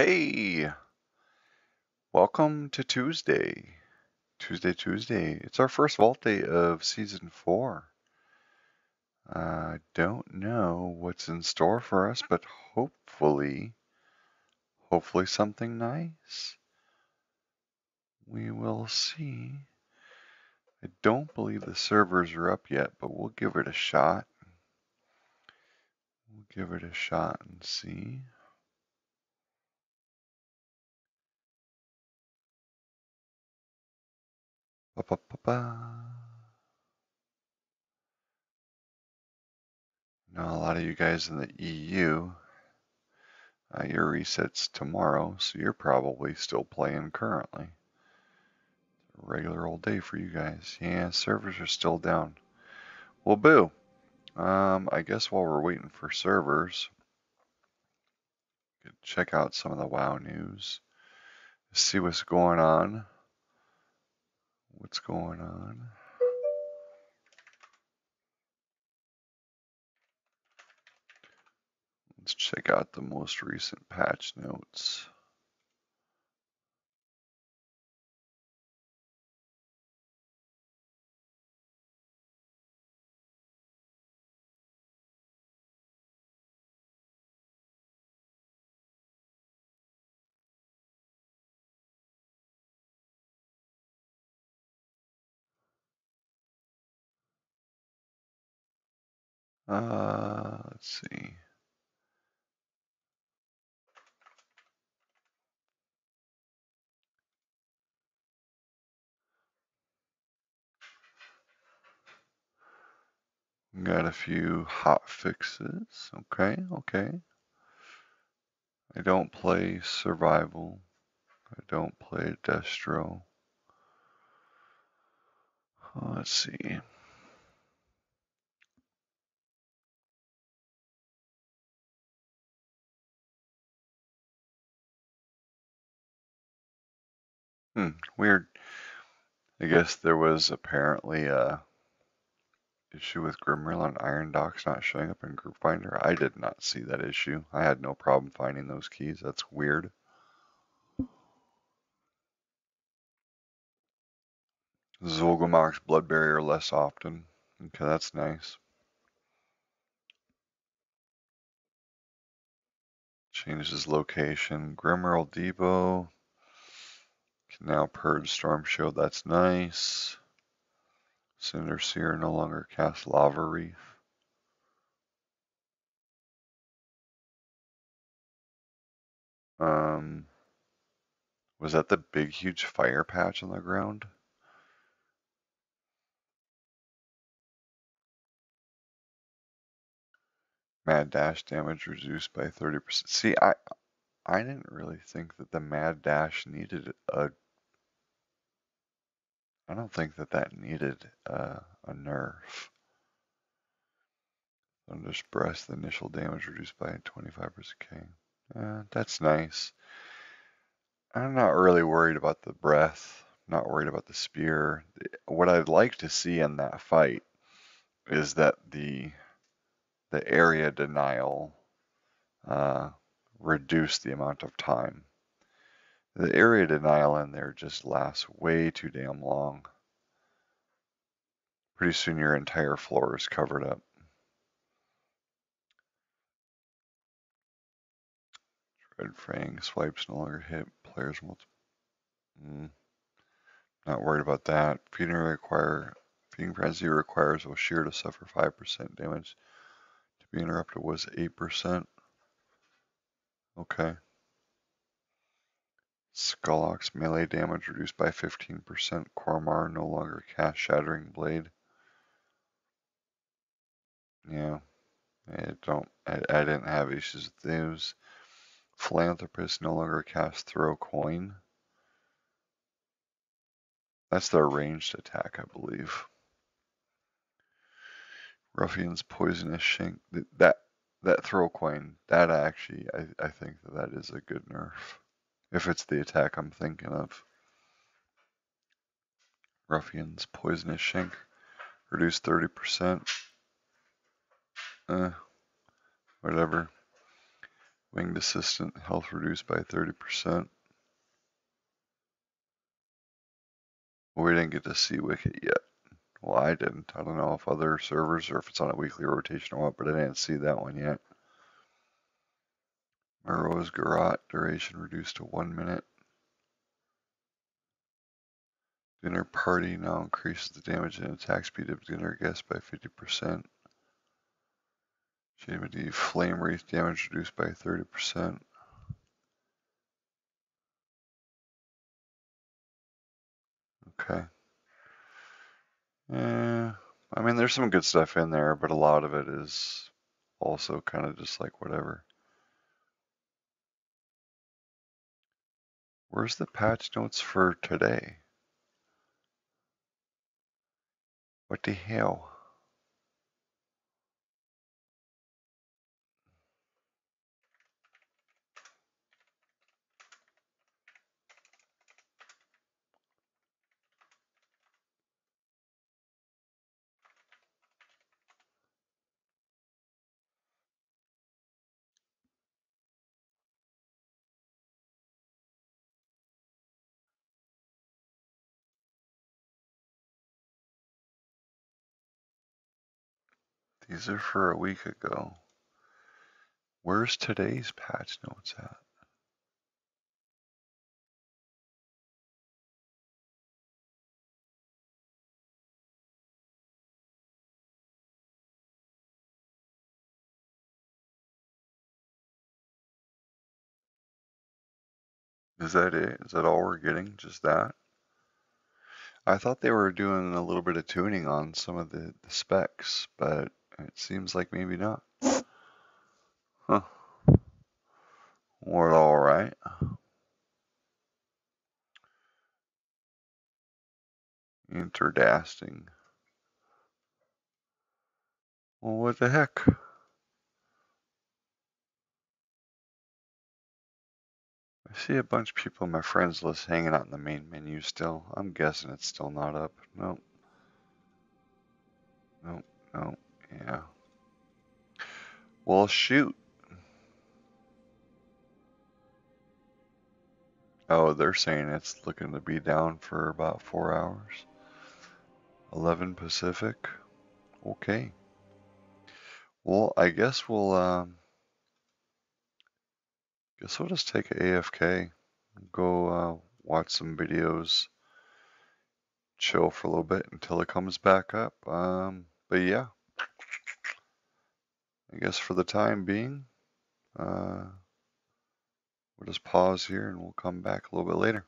Hey, welcome to Tuesday. Tuesday, Tuesday. It's our first vault day of season four. I don't know what's in store for us, but hopefully, hopefully something nice. We will see. I don't believe the servers are up yet, but we'll give it a shot. We'll give it a shot and see. Ba, ba, ba. Now, a lot of you guys in the EU, uh, your resets tomorrow, so you're probably still playing currently. Regular old day for you guys. Yeah, servers are still down. Well, boo. Um, I guess while we're waiting for servers, check out some of the WoW news, see what's going on. What's going on? Let's check out the most recent patch notes. Uh, let's see. Got a few hot fixes. Okay, okay. I don't play survival. I don't play Destro. Let's see. Hmm, weird. I guess there was apparently a issue with Grimrail and Iron Docks not showing up in Group Finder. I did not see that issue. I had no problem finding those keys. That's weird. Zolgamox Blood Barrier less often. Okay, that's nice. Changes location. Grimrail Depot. Now purge Storm Shield. That's nice. Cinder Seer no longer casts Lava Reef. Um, was that the big, huge fire patch on the ground? Mad dash damage reduced by 30%. See, I I didn't really think that the mad dash needed a. I don't think that that needed a, a nerf. Thunder's breast, the initial damage reduced by 25%. Okay, uh, that's nice. I'm not really worried about the breath. Not worried about the spear. What I'd like to see in that fight is that the the area denial uh, reduce the amount of time. The area denial in there just lasts way too damn long. Pretty soon your entire floor is covered up. Red Fang swipes no longer hit players multiple. Mm, not worried about that. Feeding require feeding frenzy requires Oshir to suffer 5% damage. To be interrupted was 8%. Okay. Skulloc's melee damage reduced by 15%. Kormar no longer cast Shattering Blade. Yeah, I don't. I, I didn't have issues with those. Philanthropist no longer cast Throw Coin. That's their ranged attack, I believe. Ruffian's Poisonous Shank. That that Throw Coin. That actually, I I think that that is a good nerf. If it's the attack I'm thinking of. Ruffian's Poisonous Shank. Reduced 30%. Uh, whatever. Winged Assistant, health reduced by 30%. We didn't get to see Wikket yet. Well, I didn't. I don't know if other servers or if it's on a weekly rotation or what, but I didn't see that one yet. Moroes' Garrote, duration reduced to one minute. Dinner party now increases the damage and attack speed of dinner guests by 50%. Shade Flame Wreath damage reduced by 30%. Okay. Yeah, I mean, there's some good stuff in there, but a lot of it is also kind of just like whatever. Where's the patch notes for today? What the hell? These are for a week ago. Where's today's patch notes at? Is that it? Is that all we're getting? Just that? I thought they were doing a little bit of tuning on some of the, the specs, but it seems like maybe not. Huh. Well, all right. Interdasting. Well, what the heck? I see a bunch of people in my friends list hanging out in the main menu still. I'm guessing it's still not up. Nope. Well, shoot. Oh, they're saying it's looking to be down for about four hours. 11 Pacific. Okay. Well, I guess we'll, um, guess we'll just take AFK, go uh, watch some videos, chill for a little bit until it comes back up. Um, but yeah, I guess for the time being, uh, we'll just pause here and we'll come back a little bit later.